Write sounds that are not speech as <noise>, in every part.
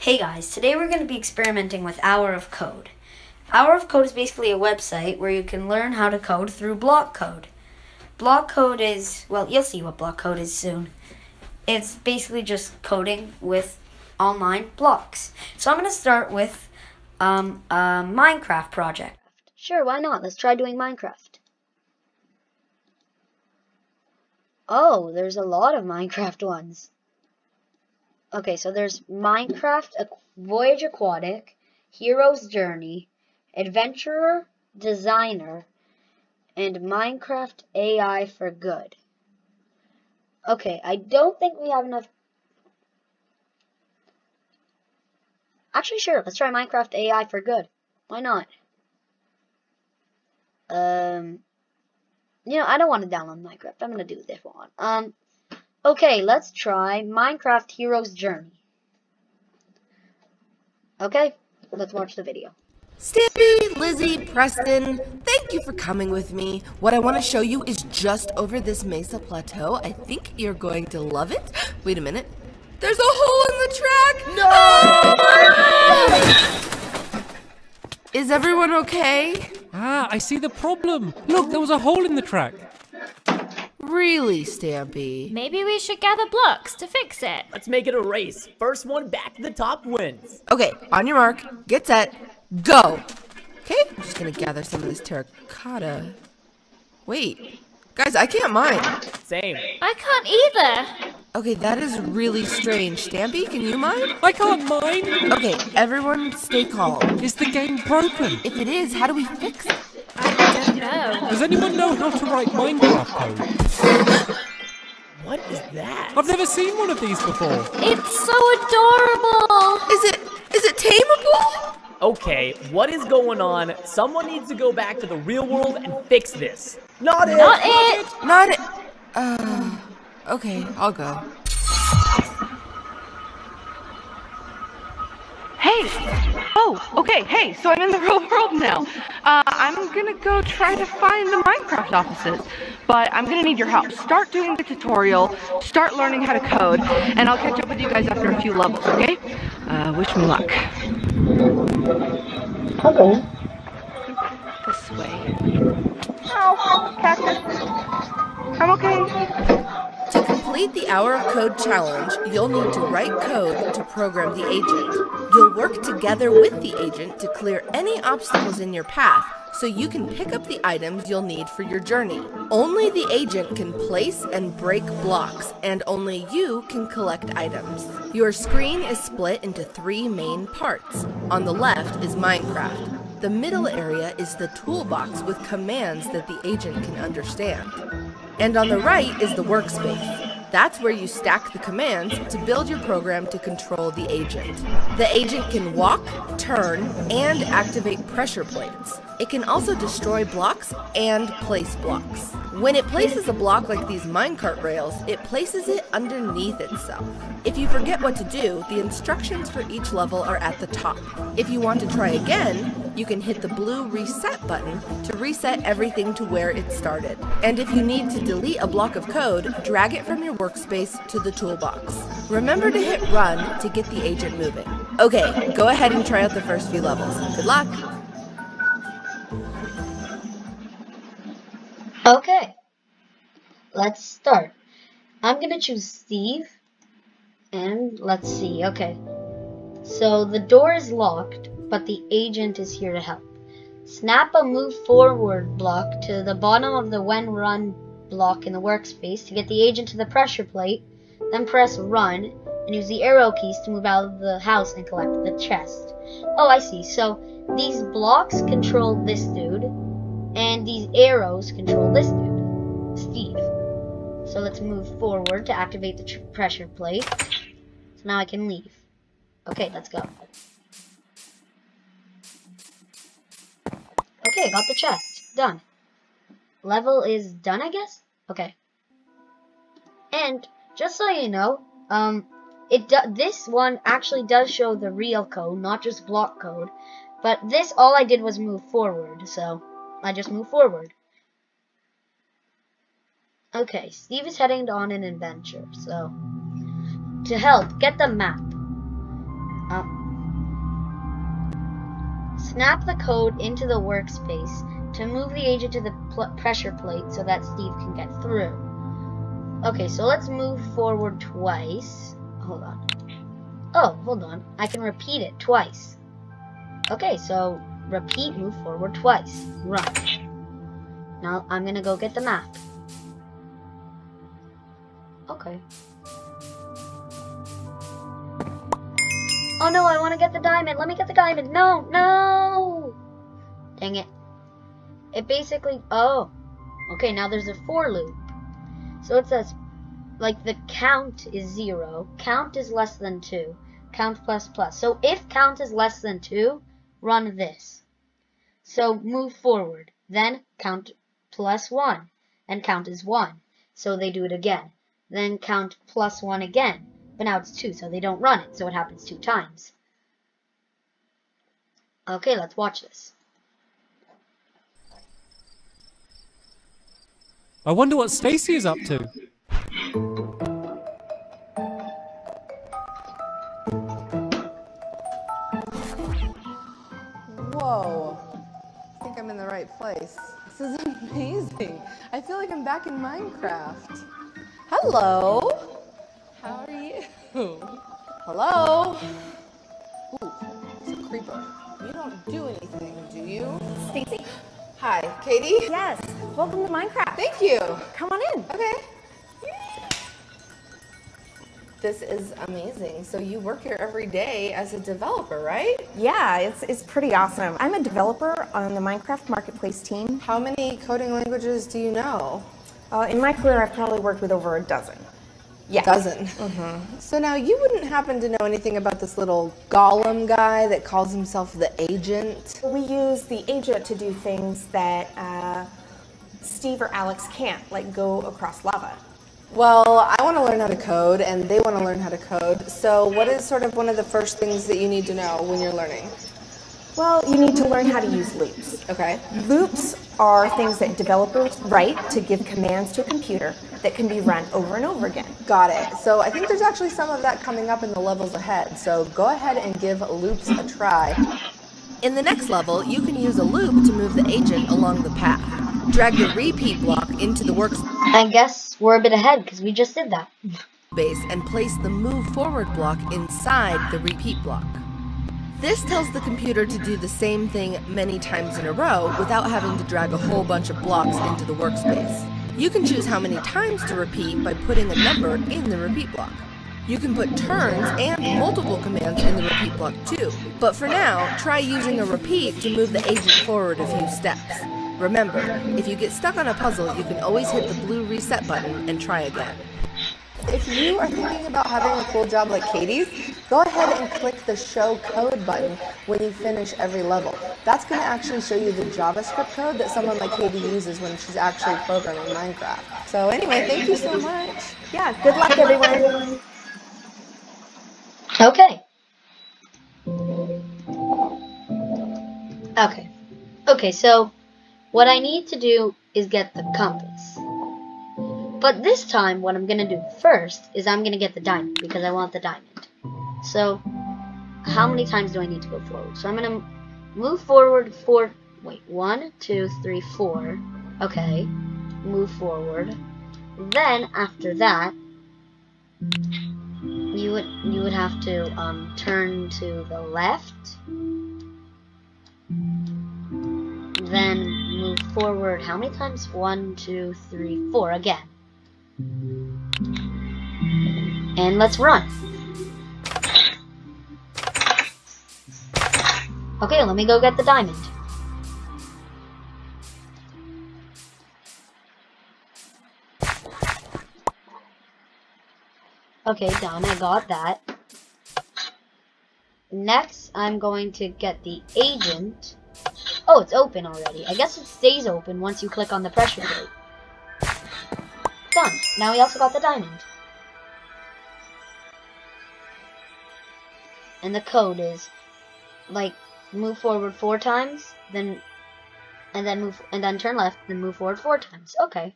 Hey guys, today we're going to be experimenting with Hour of Code. Hour of Code is basically a website where you can learn how to code through block code. Block code is, well, you'll see what block code is soon. It's basically just coding with online blocks. So I'm going to start with um, a Minecraft project. Sure, why not? Let's try doing Minecraft. Oh, there's a lot of Minecraft ones. Okay, so there's Minecraft Voyage Aquatic, Hero's Journey, Adventurer, Designer, and Minecraft AI for Good. Okay, I don't think we have enough. Actually, sure, let's try Minecraft AI for Good. Why not? Um, you know, I don't want to download Minecraft. I'm going to do this one. Um, Okay, let's try Minecraft Hero's Journey. Okay, let's watch the video. Stampy, Lizzie, Preston, thank you for coming with me. What I want to show you is just over this mesa plateau. I think you're going to love it. Wait a minute. There's a hole in the track! No! Is everyone okay? Ah, I see the problem. Look, there was a hole in the track. Really, Stampy? Maybe we should gather blocks to fix it. Let's make it a race. First one back to the top wins. Okay, on your mark, get set, go. Okay, I'm just gonna gather some of this terracotta. Wait, guys, I can't mine. Same. I can't either. Okay, that is really strange. Stampy, can you mine? I can't mine. Okay, everyone stay calm. Is the game broken? If it is, how do we fix it? I. Does anyone know how to write Minecraft code? What is that? I've never seen one of these before. It's so adorable. Is it is it tameable? Okay, what is going on? Someone needs to go back to the real world and fix this. Not it. Not it. Not it. Uh, okay, I'll go. Hey! Oh, okay, hey, so I'm in the <laughs> real world now. Uh, I'm gonna go try to find the Minecraft offices, but I'm gonna need your help. Start doing the tutorial, start learning how to code, and I'll catch up with you guys after a few levels, okay? Uh, wish me luck. Okay. This way. Ow, cactus. I'm okay. Complete the Hour of Code challenge, you'll need to write code to program the agent. You'll work together with the agent to clear any obstacles in your path so you can pick up the items you'll need for your journey. Only the agent can place and break blocks, and only you can collect items. Your screen is split into three main parts. On the left is Minecraft. The middle area is the toolbox with commands that the agent can understand. And on the right is the workspace. That's where you stack the commands to build your program to control the agent. The agent can walk, turn, and activate pressure plates. It can also destroy blocks and place blocks. When it places a block like these minecart rails, it places it underneath itself. If you forget what to do, the instructions for each level are at the top. If you want to try again, you can hit the blue reset button to reset everything to where it started. And if you need to delete a block of code, drag it from your workspace to the toolbox. Remember to hit run to get the agent moving. Okay, go ahead and try out the first few levels. Good luck! Okay. Let's start. I'm gonna choose Steve. And let's see. Okay. So the door is locked, but the agent is here to help. Snap a move forward block to the bottom of the when run block in the workspace to get the agent to the pressure plate. Then press run and use the arrow keys to move out of the house and collect the chest. Oh, I see. So these blocks control this dude, and these arrows control this dude, Steve. So let's move forward to activate the pressure plate. So now I can leave. Okay, let's go. Okay, got the chest. Done. Level is done, I guess? Okay. And, just so you know, um, it this one actually does show the real code, not just block code. But this, all I did was move forward, so I just move forward. Okay, Steve is heading on an adventure, so to help, get the map. Uh, snap the code into the workspace to move the agent to the pressure plate so that Steve can get through. Okay, so let's move forward twice. Hold on. Oh, hold on. I can repeat it twice. Okay, so repeat, move forward twice. Run. Now I'm gonna go get the map. Okay. Oh no, I want to get the diamond. Let me get the diamond. No, no. Dang it. It basically. Oh. Okay, now there's a for loop. So it says, like, the count is zero, count is less than two, count plus plus. So if count is less than two, run this. So move forward. Then count plus one, and count is one. So they do it again. Then count plus one again. But now it's two, so they don't run it, so it happens two times. Okay, let's watch this. I wonder what Stacy is up to. Whoa. I think I'm in the right place. This is <laughs> amazing. I feel like I'm back in Minecraft. Hello. How are you? Hello. Ooh, it's a creeper. You don't do anything, do you? Stacy? Hi, Katie. Yes. Welcome to Minecraft. Thank you. Come on in. Okay. This is amazing. So you work here every day as a developer, right? Yeah, it's, it's pretty awesome. I'm a developer on the Minecraft Marketplace team. How many coding languages do you know? Uh, in my career, I've probably worked with over a dozen. Yeah. Dozen. So now you wouldn't happen to know anything about this little golem guy that calls himself the agent? We use the agent to do things that uh, Steve or Alex can't, like go across lava. Well, I want to learn how to code, and they want to learn how to code. So, what is sort of one of the first things that you need to know when you're learning? Well, you need to learn how to use loops. Okay. Loops are things that developers write to give commands to a computer that can be run over and over again. Got it. So, I think there's actually some of that coming up in the levels ahead. So, go ahead and give loops a try. In the next level, you can use a loop to move the agent along the path. Drag the repeat block into the workspace I guess we're a bit ahead because we just did that. base and place the move forward block inside the repeat block. This tells the computer to do the same thing many times in a row without having to drag a whole bunch of blocks into the workspace. You can choose how many times to repeat by putting a number in the repeat block. You can put turns and multiple commands in the repeat block too. But for now, try using a repeat to move the agent forward a few steps. Remember, if you get stuck on a puzzle, you can always hit the blue reset button and try again. If you are thinking about having a cool job like Katie's, go ahead and click the Show Code button when you finish every level. That's going to actually show you the JavaScript code that someone like Katie uses when she's actually programming Minecraft. So anyway, thank you so much. Yeah, good luck, everyone. Okay. Okay. Okay, so what I need to do is get the compass. But this time, what I'm gonna do first is I'm gonna get the diamond because I want the diamond. So, how many times do I need to go forward? So I'm gonna move forward four. Wait, one, two, three, four. Okay, move forward. Then after that, you would you would have to um, turn to the left. Then move forward. How many times? One, two, three, four. Again. And let's run. Okay, let me go get the diamond. Okay, done. I got that. Next, I'm going to get the agent. Oh, it's open already. I guess it stays open once you click on the pressure plate. Done. Now we also got the diamond. And the code is like move forward four times, then and then move and then turn left, then move forward four times. Okay.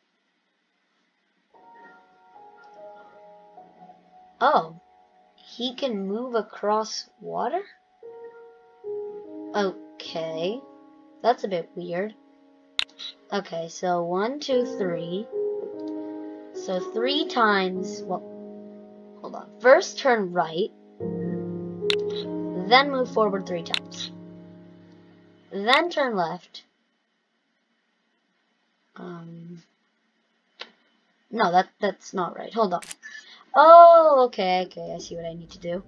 Oh. he can move across water? Okay. That's a bit weird. Okay, so one, two, three. So three times, well, hold on. First turn right, then move forward three times. Then turn left. Um, no, that that's not right. Hold on. Oh, okay, okay. I see what I need to do.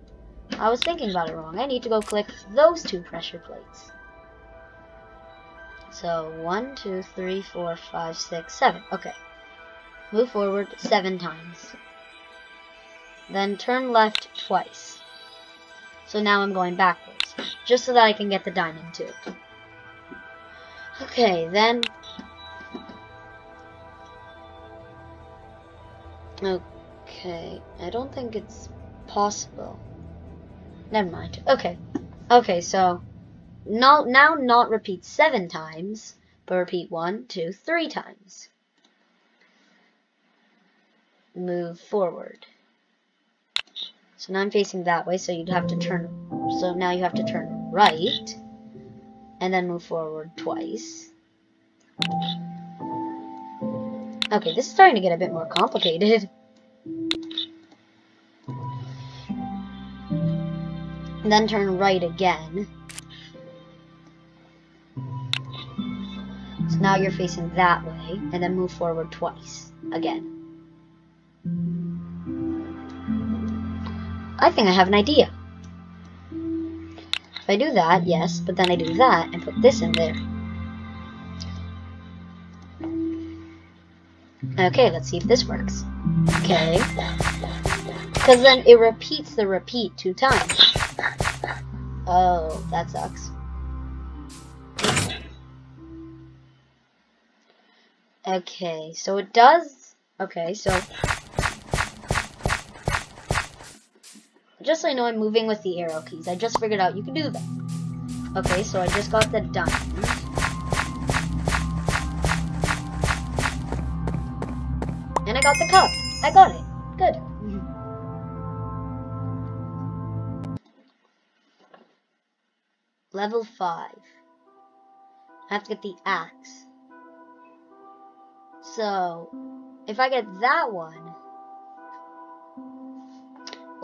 I was thinking about it wrong. I need to go click those two pressure plates. So, one, two, three, four, five, six, seven. Okay. Move forward seven times. Then turn left twice. So now I'm going backwards. Just so that I can get the diamond too. Okay, then... Okay, I don't think it's possible. Never mind. Okay. Okay, so no, now not repeat seven times, but repeat one, two, three times. Move forward. So now I'm facing that way, so you'd have to turn, so now you have to turn right, and then move forward twice. Okay, this is starting to get a bit more complicated. And <laughs> then turn right again. So now you're facing that way, and then move forward twice. Again. I think I have an idea. If I do that, yes, but then I do that and put this in there. Okay, let's see if this works. Okay. Because then it repeats the repeat two times. Oh, that sucks. Okay, so it does... Okay, so... Just so I know, I'm moving with the arrow keys. I just figured out you can do that. Okay, so I just got the diamond. And I got the cup. I got it. Good. Level 5. I have to get the axe. So, if I get that one,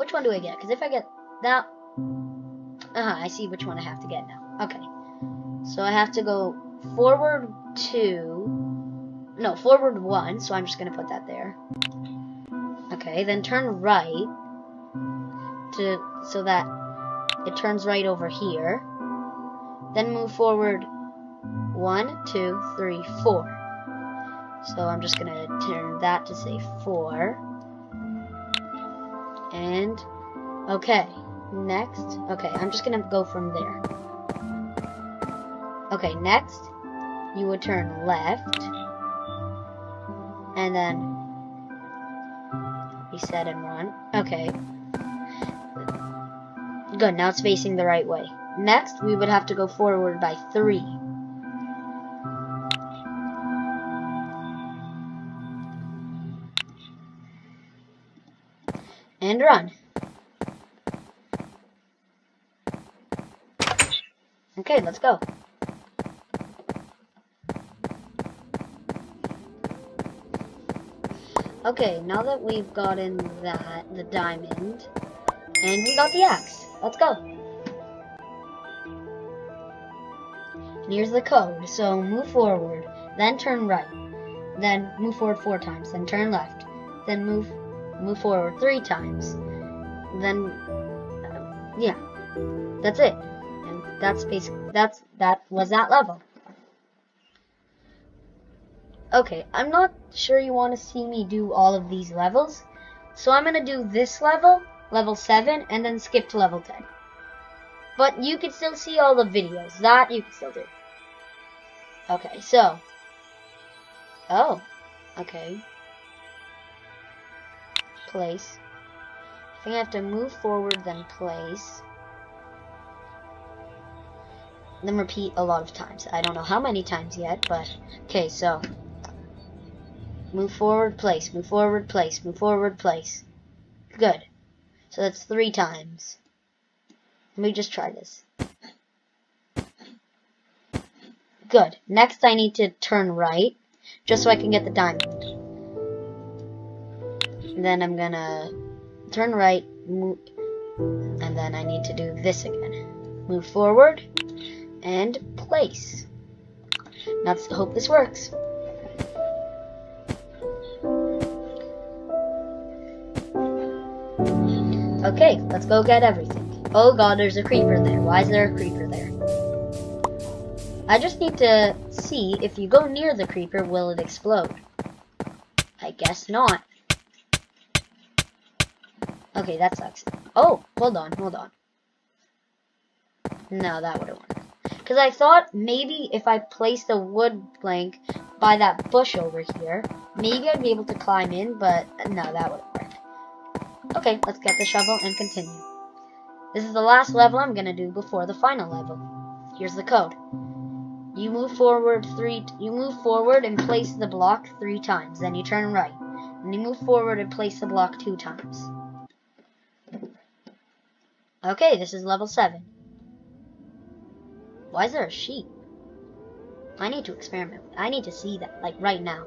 which one do I get? Because if I get that, uh-huh, I see which one I have to get now. Okay. So I have to go forward two, no, forward one, so I'm just going to put that there. Okay, then turn right to so that it turns right over here. Then move forward one, two, three, four. So I'm just gonna turn that to say four. And okay, next. Okay, I'm just gonna go from there. Okay, next you would turn left and then reset and run. Okay. Good, now it's facing the right way. Next, we would have to go forward by three. And run. Okay, let's go. Okay, now that we've gotten that, the diamond, and we got the axe, let's go. And here's the code, so move forward, then turn right, then move forward four times, then turn left, then move move forward three times, then, uh, yeah, that's it. And that's basically, that's, that was that level. Okay, I'm not sure you want to see me do all of these levels. So I'm to do this level, level 7, and then skip to level 10. But you can still see all the videos. That you can still do. Okay, so. Oh, okay. Place. I think I have to move forward, then place. Then repeat a lot of times. I don't know how many times yet, but okay, so Move forward, place. Move forward, place. Move forward, place. Good. So that's three times. Let me just try this. Good. Next I need to turn right, just so I can get the diamond. And then I'm gonna turn right, move, and then I need to do this again. Move forward, and place. Now let's hope this works. Okay, let's go get everything. Oh god, there's a creeper there. Why is there a creeper there? I just need to see if you go near the creeper, will it explode? I guess not. Okay, that sucks. Oh, hold on, hold on. No, that would have worked. Because I thought maybe if I placed a wood plank by that bush over here, maybe I'd be able to climb in, but no, that wouldn't work. Okay, let's get the shovel and continue. This is the last level I'm gonna do before the final level. Here's the code. You move forward three. You move forward and place the block three times. Then you turn right. And you move forward and place the block two times. Okay, this is level seven. Why is there a sheep? I need to experiment. I need to see that, like right now.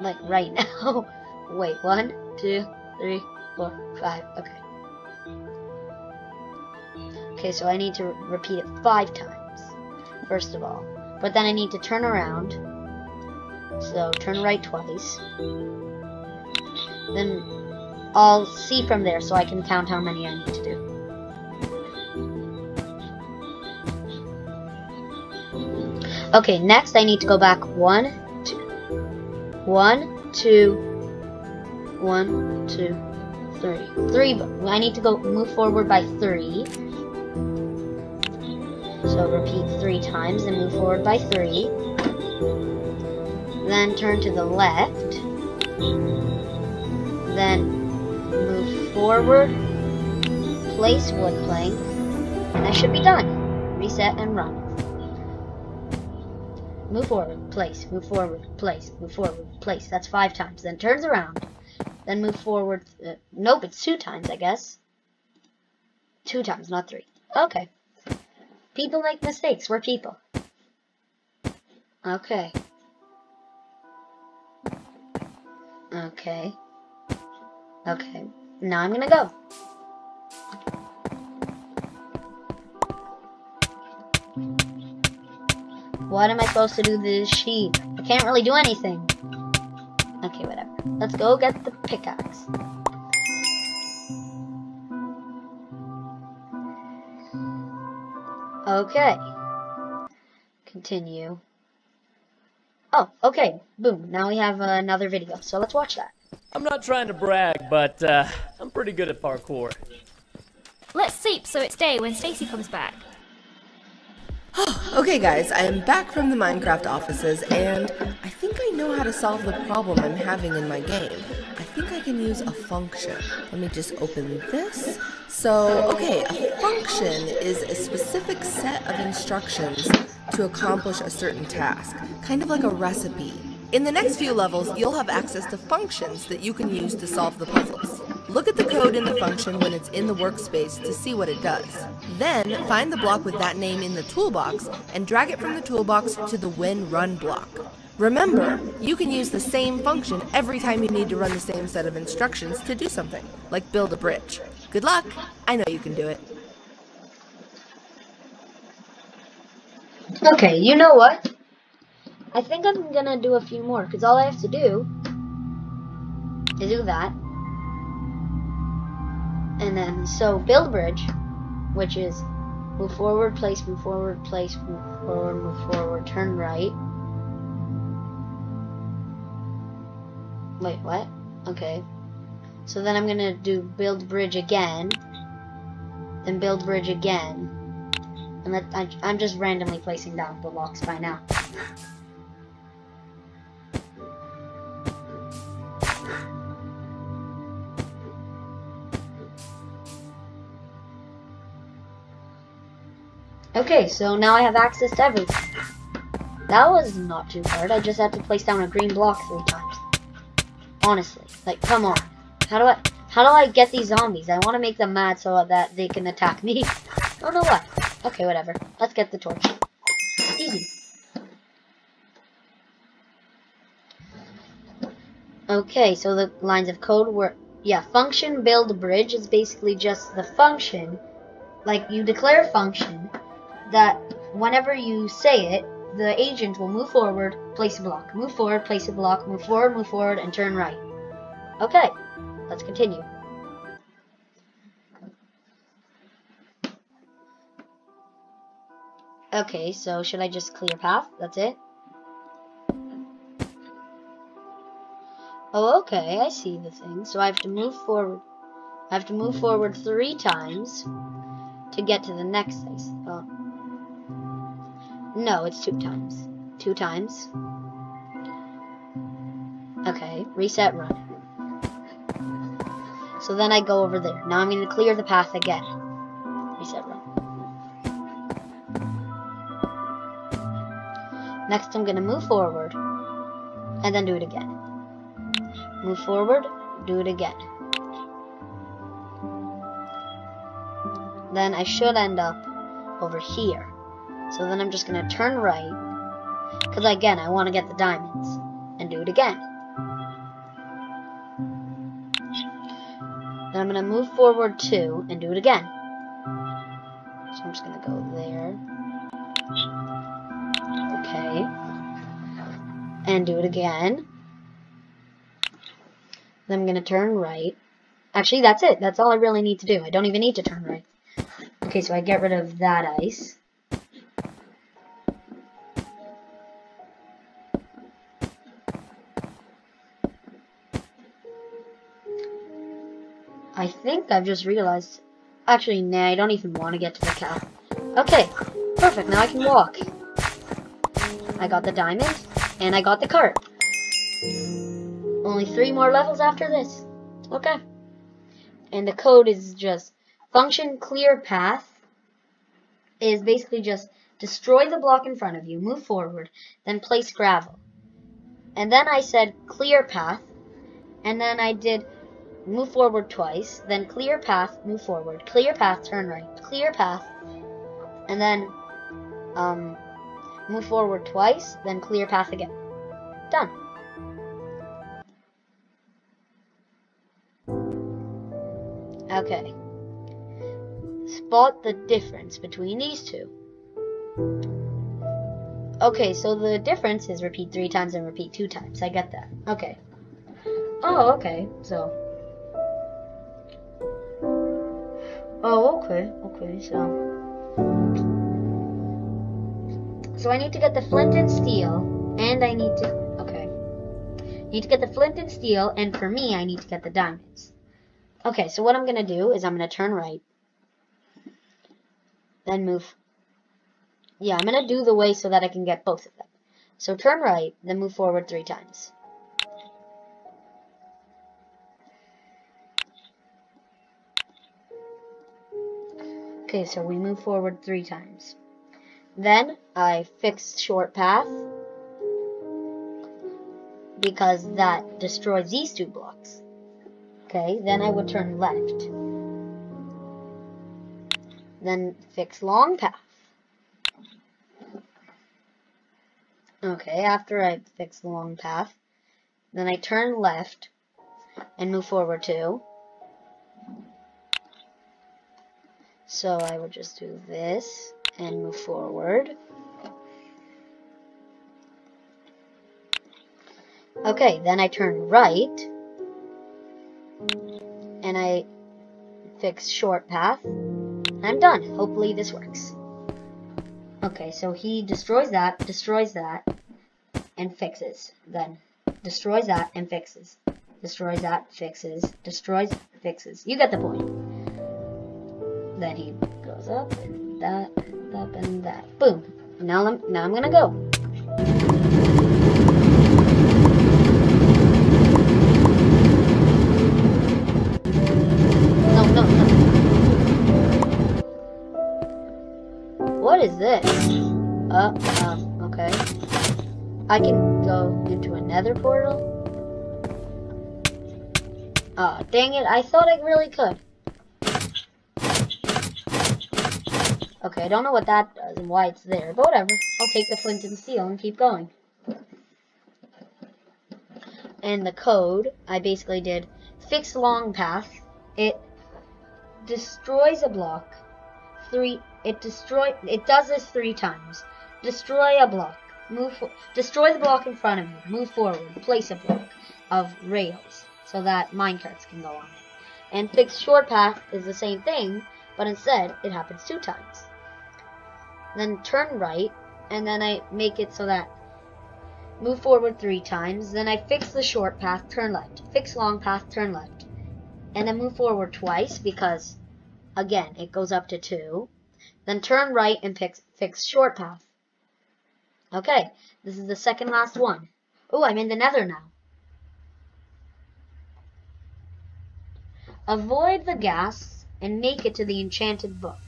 Like right <laughs> now. Wait, one, two, three, four, five. Okay. Okay, so I need to repeat it five times, first of all. But then I need to turn around. So turn right twice. Then I'll see from there so I can count how many I need to do. Okay, next I need to go back one, two, one, two, one, two, three. Three. I need to go move forward by three. So repeat three times and move forward by three. Then turn to the left. Then move forward. Place wood plank. And I should be done. Reset and run. Move forward, place, move forward, place, move forward, place. That's five times. Then turns around. Then move forward. Uh, nope, it's two times, I guess. Two times, not three. Okay. People make mistakes. We're people. Okay. Okay. Okay. Now I'm gonna go. What am I supposed to do to this sheep? I can't really do anything. Okay, whatever. Let's go get the pickaxe. Okay. Continue. Oh, okay. Boom. Now we have another video. So let's watch that. I'm not trying to brag, but uh, I'm pretty good at parkour. Let's sleep so it's day when Stacy comes back. Okay, guys, I am back from the Minecraft offices, and I think I know how to solve the problem I'm having in my game. I think I can use a function. Let me just open this. So, okay, a function is a specific set of instructions to accomplish a certain task, kind of like a recipe. In the next few levels, you'll have access to functions that you can use to solve the puzzles. Look at the code in the function when it's in the workspace to see what it does. Then, find the block with that name in the toolbox and drag it from the toolbox to the when run block. Remember, you can use the same function every time you need to run the same set of instructions to do something, like build a bridge. Good luck! I know you can do it. Okay, you know what? I think I'm gonna do a few more, because all I have to do is do that. And then, so build bridge, which is move forward, place, move forward, place, move forward, move forward, turn right. Wait, what? Okay. So then I'm gonna do build bridge again, then build bridge again, and let, I, I'm just randomly placing down the blocks by now. <laughs> Okay, so now I have access to everything. That was not too hard. I just had to place down a green block three times. Honestly, like, come on. How do I? How do I get these zombies? I want to make them mad so that they can attack me. I <laughs> don't know what. Okay, whatever. Let's get the torch. Easy. Okay, so the lines of code were, yeah, function build bridge is basically just the function, like you declare function that whenever you say it, the agent will move forward, place a block, move forward, place a block, move forward, move forward, and turn right. Okay, let's continue. Okay, so should I just clear path? That's it? Oh, okay, I see the thing. So I have to move forward. I have to move forward three times to get to the next place. No, it's two times. Two times. Okay, reset run. So then I go over there. Now I'm going to clear the path again. Reset run. Next I'm going to move forward and then do it again. Move forward, do it again. Then I should end up over here. So then I'm just going to turn right. Because again, I want to get the diamonds. And do it again. Then I'm going to move forward two and do it again. So I'm just going to go there. Okay. And do it again. Then I'm going to turn right. Actually, that's it. That's all I really need to do. I don't even need to turn right. Okay, so I get rid of that ice. I've just realized. Actually, nah, I don't even want to get to the cow. Okay, perfect. Now I can walk. I got the diamond, and I got the cart. Only three more levels after this. Okay. And the code is just function clear path is basically just destroy the block in front of you, move forward, then place gravel. And then I said clear path, and then I did move forward twice, then clear path, move forward, clear path, turn right, clear path, and then um, move forward twice, then clear path again. Done. Okay. Spot the difference between these two. Okay, so the difference is repeat three times and repeat two times. I get that. Okay. Oh, okay. So. Oh, okay. Okay, so. So I need to get the flint and steel, and I need to. Okay. Need to get the flint and steel, and for me, I need to get the diamonds. Okay, so what I'm going to do is I'm going to turn right. Then move. Yeah, I'm going to do the way so that I can get both of them. So turn right, then move forward three times. Okay, so we move forward three times. Then I fix short path because that destroys these two blocks. Okay, then I would turn left. Then fix long path. Okay, after I fix the long path, then I turn left and move forward two. So I would just do this and move forward. Okay, then I turn right and I fix short path. I'm done. Hopefully this works. Okay, so he destroys that, destroys that, and fixes. Then destroys that and fixes. Destroys that, fixes. Destroys, fixes. You get the point. Then he goes up and that, up and that. Boom. Now I'm now I'm gonna go. No, no, no. What is this? Uh, um, okay. I can go into another portal. Oh dang it, I thought I really could. Okay, I don't know what that does and why it's there, but whatever. I'll take the flint and steel and keep going. And the code, I basically did fix long path. It destroys a block. Three, it destroy, it does this three times. Destroy a block. Move, destroy the block in front of you. Move forward. Place a block of rails so that minecarts can go on it. And fix short path is the same thing, but instead it happens two times. Then turn right, and then I make it so that move forward three times. Then I fix the short path, turn left. Fix long path, turn left. And then move forward twice because, again, it goes up to two. Then turn right and fix, fix short path. Okay, this is the second last one. Oh, I'm in the nether now. Avoid the gas and make it to the enchanted book.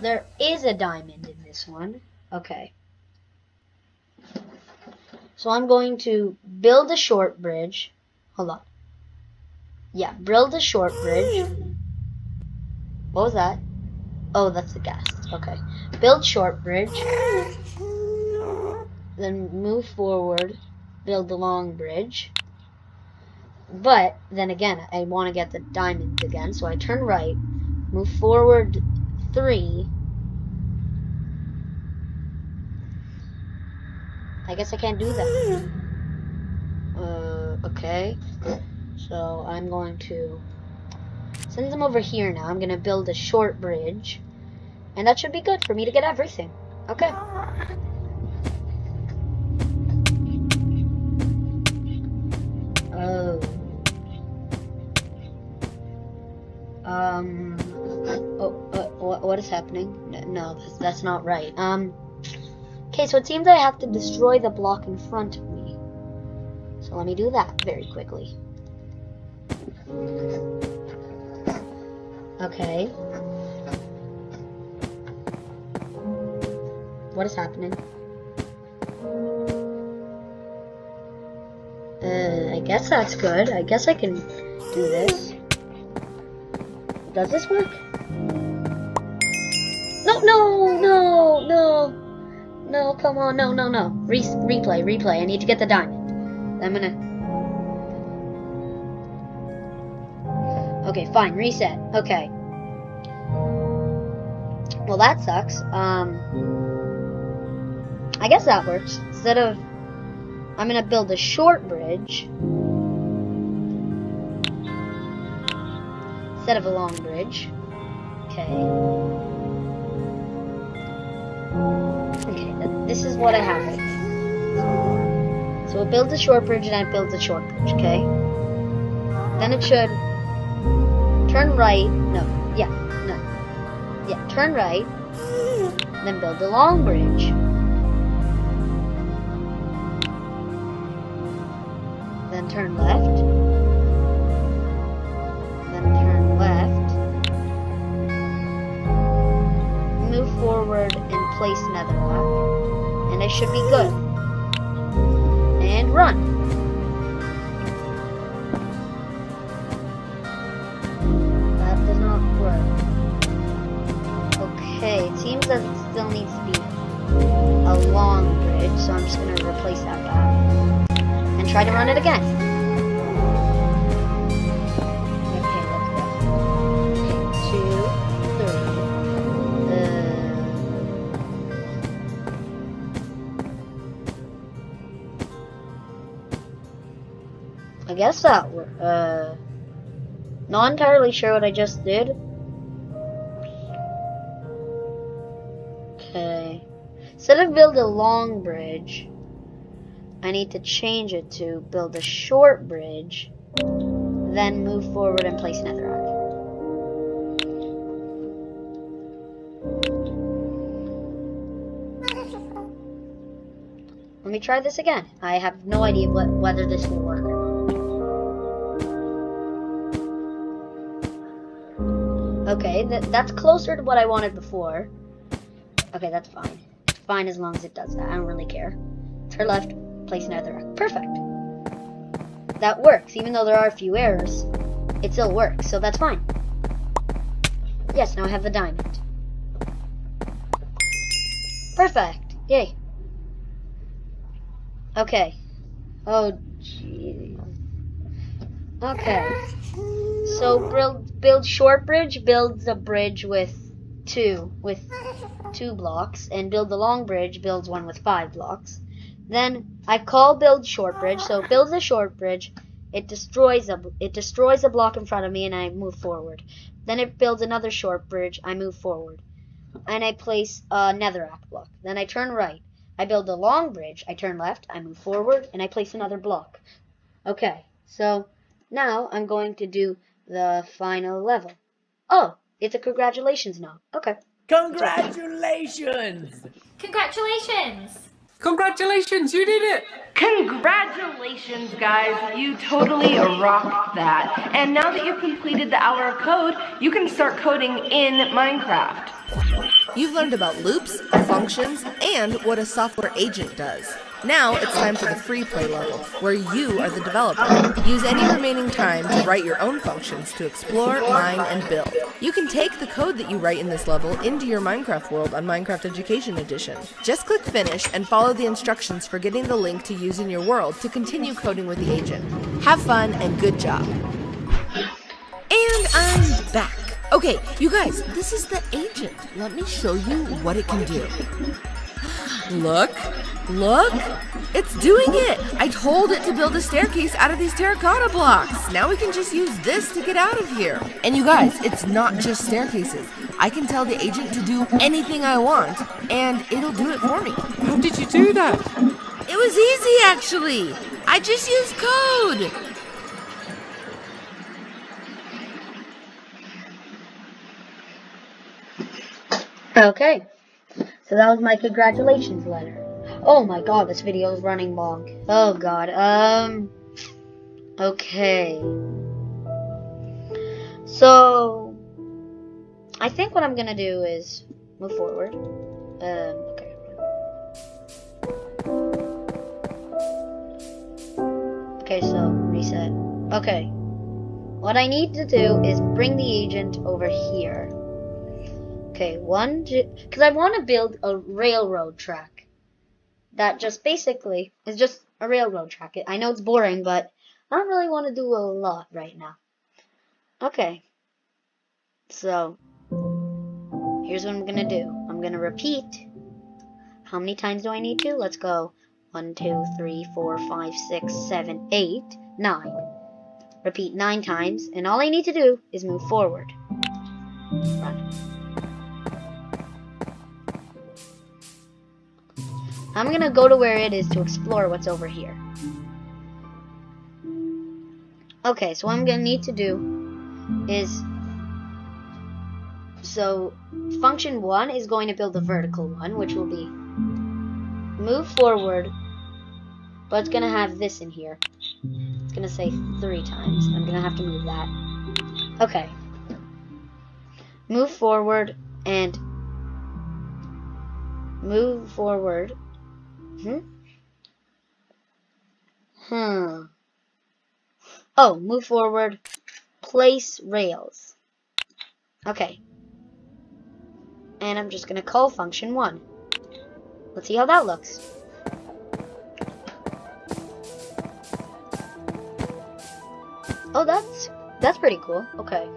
There is a diamond in this one. Okay. So I'm going to build a short bridge. Hold on. Yeah, build a short bridge. What was that? Oh, that's the gas. Okay. Build short bridge. Then move forward. Build the long bridge. But then again, I want to get the diamond again, so I turn right, move forward three. I guess I can't do that. <sighs> Uh, okay. So I'm going to send them over here now. I'm going to build a short bridge. And that should be good for me to get everything. Okay. Oh. Um. What, what is happening? No, that's, that's not right. Um. Okay, so it seems I have to destroy the block in front of me. So let me do that very quickly. Okay. What is happening? Uh, I guess that's good. I guess I can do this. Does this work? No, no, no, no. Come on, no, no, no. Re- replay, replay. I need to get the diamond. I'm gonna. Okay, fine, reset. Okay. Well, that sucks. Um. I guess that works. Instead of. I'm gonna build a short bridge. Instead of a long bridge. Okay. This is what I have. So it builds a short bridge and it builds a short bridge, okay? Then it should turn right. No, yeah, no. Yeah, turn right. Then build a long bridge. Then turn left. Place netherrack. And it should be good. And run. That does not work. Okay, it seems that it still needs to be a long bridge, so I'm just gonna replace that path. And try to run it again. I guess that uh not entirely sure what I just did. Okay. Instead of build a long bridge, I need to change it to build a short bridge, then move forward and place another netherrack. Let me try this again. I have no idea what, whether this will work Okay, that, that's closer to what I wanted before. Okay, that's fine. It's fine as long as it does that. I don't really care. Turn left, place netherrack. Perfect. that works. Even though there are a few errors, it still works, so that's fine. Yes, now I have the diamond. Perfect. Yay. Okay. Oh, jeez. Okay. So build build short bridge builds a bridge with two with two <laughs> blocks, and build the long bridge builds one with five blocks. Then I call build short bridge, so it builds a short bridge. It destroys a it destroys a block in front of me, and I move forward. Then it builds another short bridge. I move forward, and I place a netherrack block. Then I turn right. I build a long bridge. I turn left. I move forward, and I place another block. Okay, so now I'm going to do the final level. Oh, it's a congratulations note. Okay. Congratulations! Congratulations! Congratulations, you did it! Congratulations, guys. You totally rocked that. And now that you've completed the hour of code, you can start coding in Minecraft. You've learned about loops, functions, and what a software agent does. Now it's time for the free play level, where you are the developer. Use any remaining time to write your own functions to explore, mine, and build. You can take the code that you write in this level into your Minecraft world on Minecraft Education Edition. Just click Finish and follow the instructions for getting the link to use in your world to continue coding with the agent. Have fun and good job. And I'm back. Okay, you guys, this is the agent. Let me show you what it can do. Look, look, it's doing it. I told it to build a staircase out of these terracotta blocks. Now we can just use this to get out of here. And you guys, it's not just staircases. I can tell the agent to do anything I want, and it'll do it for me. How did you do that? It was easy, actually. I just used code. Okay. So that was my congratulations letter. Oh my god, this video is running long. Oh god. Um. Okay. So. I think what I'm gonna do is move forward. Um. Okay. Okay, so reset. Okay. What I need to do is bring the agent over here. Okay, one, because I want to build a railroad track that just basically is just a railroad track. I know it's boring, but I don't really want to do a lot right now. Okay, so here's what I'm gonna do. I'm gonna repeat. How many times do I need to? Let's go. One, two, three, four, five, six, seven, eight, nine. Repeat nine times, and all I need to do is move forward. Run. I'm gonna go to where it is to explore what's over here. Okay, so what I'm gonna need to do is so function one is going to build a vertical one, which will be move forward, but it's gonna have this in here. It's gonna say three times. I'm gonna have to move that. Okay. Move forward and move forward Hmm? Hmm. Oh, move forward. Place rails. Okay. And I'm just going to call function 1. Let's see how that looks. Oh, that's that's pretty cool. Okay.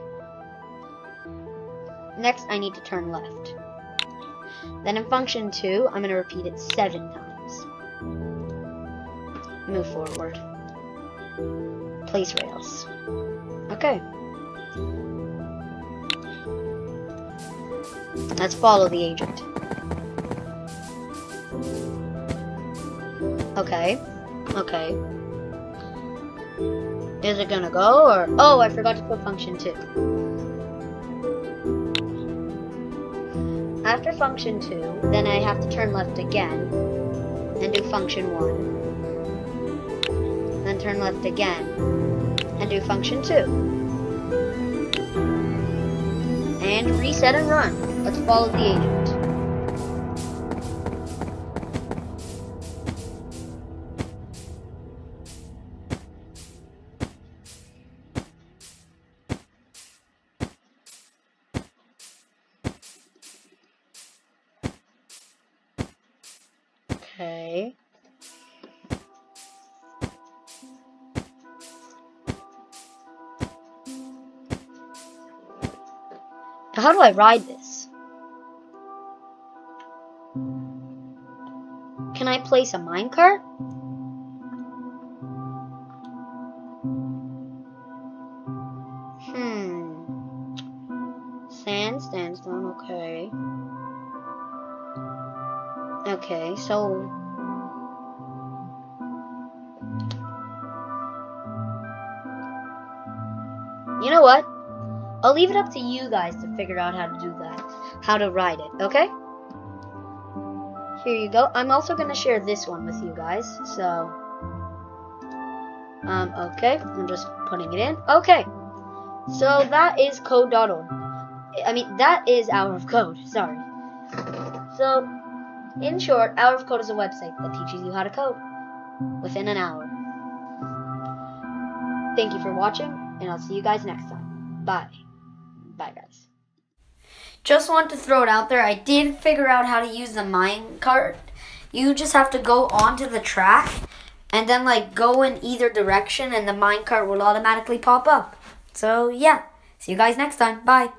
Next, I need to turn left. Then in function 2, I'm going to repeat it 7 times. Move forward. Place rails. Okay. Let's follow the agent. Okay. Okay. Is it gonna go or... Oh, I forgot to put function 2. After function 2, then I have to turn left again and do function 1. Turn left again and do function 2. And reset and run. Let's follow the agent. How do I ride this? Can I place a minecart? Hmm. Sand, sandstone, okay. Okay, so leave it up to you guys to figure out how to do that. How to ride it, okay? Here you go. I'm also going to share this one with you guys. So, um, okay. I'm just putting it in. Okay. So that is code.org. I mean, that is Hour of Code. Sorry. So, in short, Hour of Code is a website that teaches you how to code within an hour. Thank you for watching, and I'll see you guys next time. Bye. Bye, guys. Just want to throw it out there. I did figure out how to use the mine cart. You just have to go onto the track and then like go in either direction and the mine cart will automatically pop up. So yeah. See you guys next time. Bye.